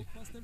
actually.